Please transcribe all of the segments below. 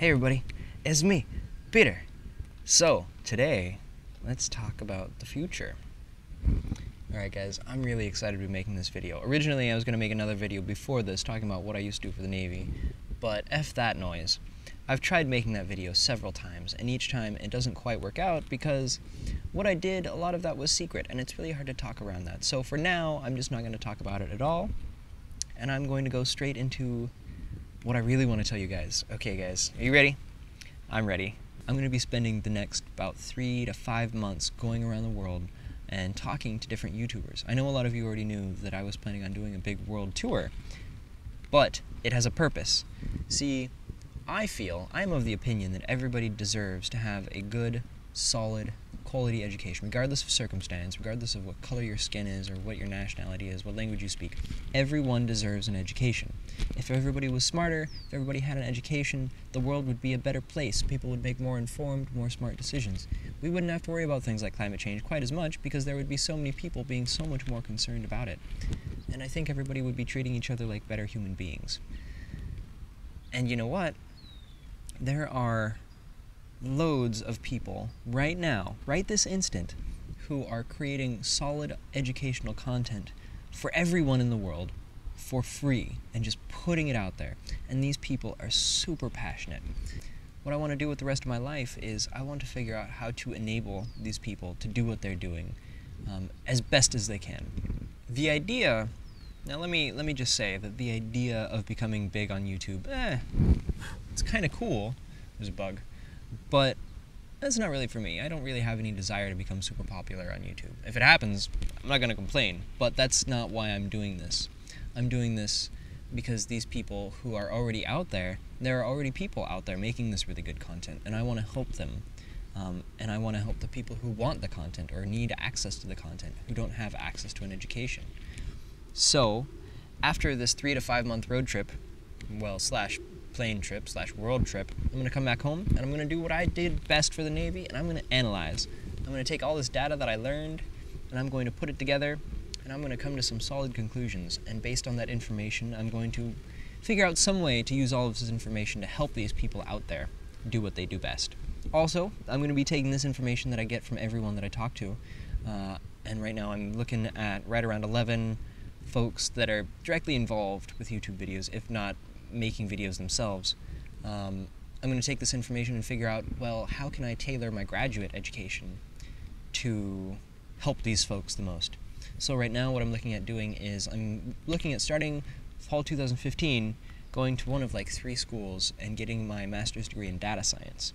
Hey everybody, it's me, Peter. So, today, let's talk about the future. Alright guys, I'm really excited to be making this video. Originally I was going to make another video before this talking about what I used to do for the Navy, but F that noise. I've tried making that video several times, and each time it doesn't quite work out because what I did, a lot of that was secret, and it's really hard to talk around that. So for now, I'm just not going to talk about it at all, and I'm going to go straight into what I really want to tell you guys. Okay, guys, are you ready? I'm ready. I'm going to be spending the next about three to five months going around the world and talking to different YouTubers. I know a lot of you already knew that I was planning on doing a big world tour, but it has a purpose. See, I feel, I'm of the opinion that everybody deserves to have a good, solid, quality education, regardless of circumstance, regardless of what color your skin is or what your nationality is, what language you speak. Everyone deserves an education. If everybody was smarter, if everybody had an education, the world would be a better place. People would make more informed, more smart decisions. We wouldn't have to worry about things like climate change quite as much because there would be so many people being so much more concerned about it. And I think everybody would be treating each other like better human beings. And you know what? There are loads of people right now, right this instant, who are creating solid educational content for everyone in the world for free and just putting it out there. And these people are super passionate. What I want to do with the rest of my life is I want to figure out how to enable these people to do what they're doing um, as best as they can. The idea, now let me let me just say that the idea of becoming big on YouTube, eh, it's kind of cool. There's a bug but that's not really for me. I don't really have any desire to become super popular on YouTube. If it happens, I'm not going to complain, but that's not why I'm doing this. I'm doing this because these people who are already out there, there are already people out there making this really good content, and I want to help them. Um, and I want to help the people who want the content or need access to the content, who don't have access to an education. So, after this three to five month road trip, well, slash plane trip slash world trip, I'm gonna come back home and I'm gonna do what I did best for the Navy and I'm gonna analyze. I'm gonna take all this data that I learned and I'm going to put it together and I'm gonna come to some solid conclusions. And based on that information, I'm going to figure out some way to use all of this information to help these people out there do what they do best. Also, I'm going to be taking this information that I get from everyone that I talk to, uh, and right now I'm looking at right around 11 folks that are directly involved with YouTube videos, if not making videos themselves, um, I'm going to take this information and figure out, well, how can I tailor my graduate education to help these folks the most? So right now what I'm looking at doing is I'm looking at starting fall 2015 going to one of like three schools and getting my master's degree in data science.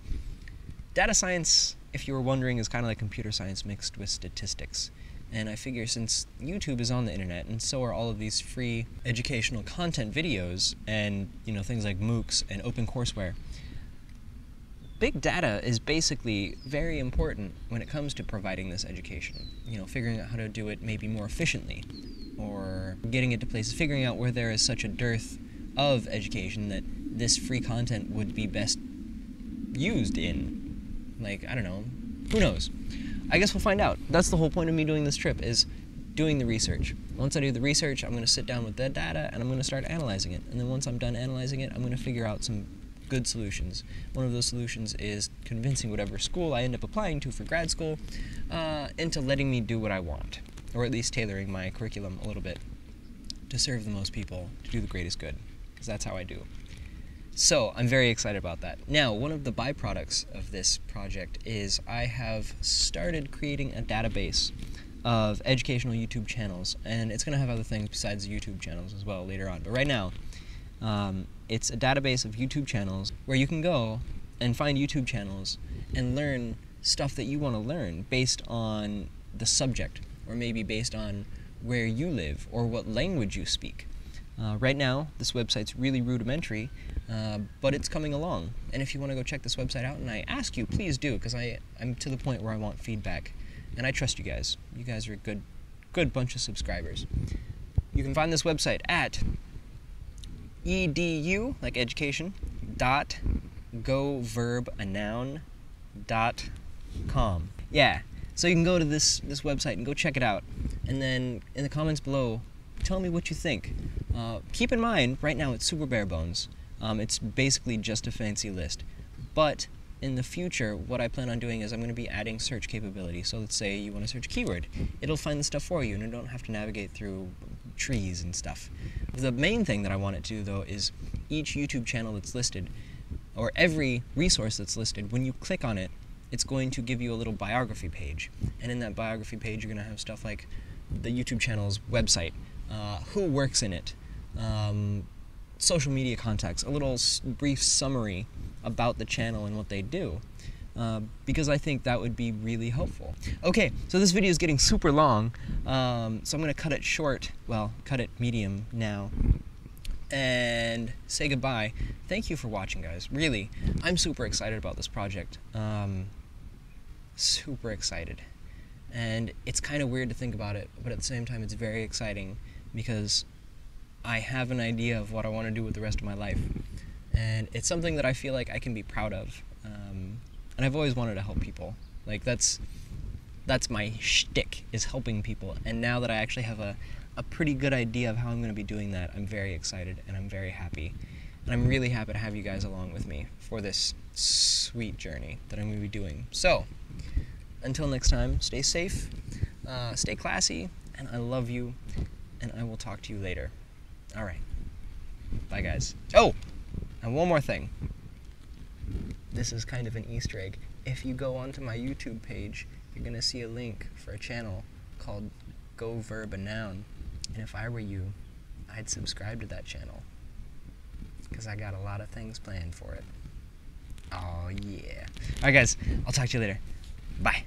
Data science, if you were wondering, is kind of like computer science mixed with statistics. And I figure since YouTube is on the internet and so are all of these free educational content videos and you know things like MOOCs and OpenCourseWare, big data is basically very important when it comes to providing this education. You know, figuring out how to do it maybe more efficiently or getting it to places, figuring out where there is such a dearth of education that this free content would be best used in. Like, I don't know, who knows? I guess we'll find out. That's the whole point of me doing this trip is doing the research. Once I do the research, I'm going to sit down with that data and I'm going to start analyzing it. And then once I'm done analyzing it, I'm going to figure out some good solutions. One of those solutions is convincing whatever school I end up applying to for grad school uh, into letting me do what I want, or at least tailoring my curriculum a little bit to serve the most people, to do the greatest good, because that's how I do. So I'm very excited about that. Now, one of the byproducts of this project is I have started creating a database of educational YouTube channels, and it's going to have other things besides YouTube channels as well later on. But right now, um, it's a database of YouTube channels where you can go and find YouTube channels and learn stuff that you want to learn based on the subject, or maybe based on where you live or what language you speak. Uh, right now, this website's really rudimentary, uh, but it's coming along. And if you want to go check this website out, and I ask you, please do, because I I'm to the point where I want feedback. And I trust you guys. You guys are a good, good bunch of subscribers. You can find this website at edu, like education, dot go verb a noun dot com. Yeah. So you can go to this this website and go check it out. And then in the comments below, tell me what you think. Uh, keep in mind, right now it's super bare bones. Um, it's basically just a fancy list. But in the future, what I plan on doing is I'm going to be adding search capability. So let's say you want to search keyword, it'll find the stuff for you, and you don't have to navigate through trees and stuff. The main thing that I want it to do, though, is each YouTube channel that's listed, or every resource that's listed, when you click on it, it's going to give you a little biography page. And in that biography page, you're going to have stuff like the YouTube channel's website, uh, who works in it, um, social media contacts, a little brief summary about the channel and what they do. Uh, because I think that would be really helpful. Okay, so this video is getting super long, um, so I'm going to cut it short, well, cut it medium now, and say goodbye. Thank you for watching, guys. Really, I'm super excited about this project. Um, super excited. And it's kind of weird to think about it, but at the same time, it's very exciting because I have an idea of what I want to do with the rest of my life and it's something that I feel like I can be proud of. Um, and I've always wanted to help people. Like that's that's my shtick is helping people. And now that I actually have a a pretty good idea of how I'm going to be doing that, I'm very excited and I'm very happy. And I'm really happy to have you guys along with me for this sweet journey that I'm going to be doing. So, until next time, stay safe, uh, stay classy, and I love you, and I will talk to you later. All right. Bye, guys. Oh! And one more thing. This is kind of an Easter egg. If you go onto my YouTube page, you're going to see a link for a channel called Go Verb a Noun. And if I were you, I'd subscribe to that channel. Because I got a lot of things planned for it. Oh, yeah. Alright, guys. I'll talk to you later. Bye.